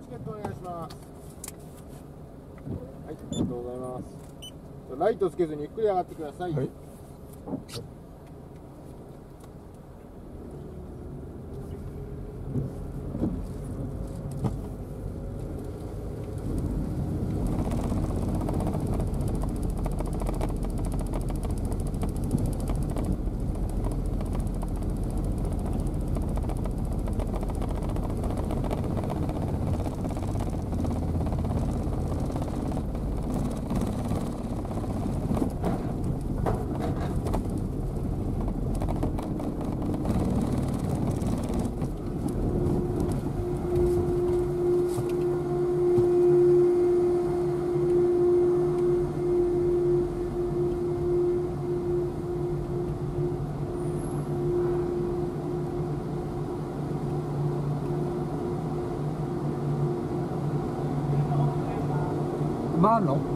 チケットお願いします。はいありがとうございます。ライトつけずにゆっくり上がってください、はい。Pablo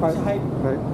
Well.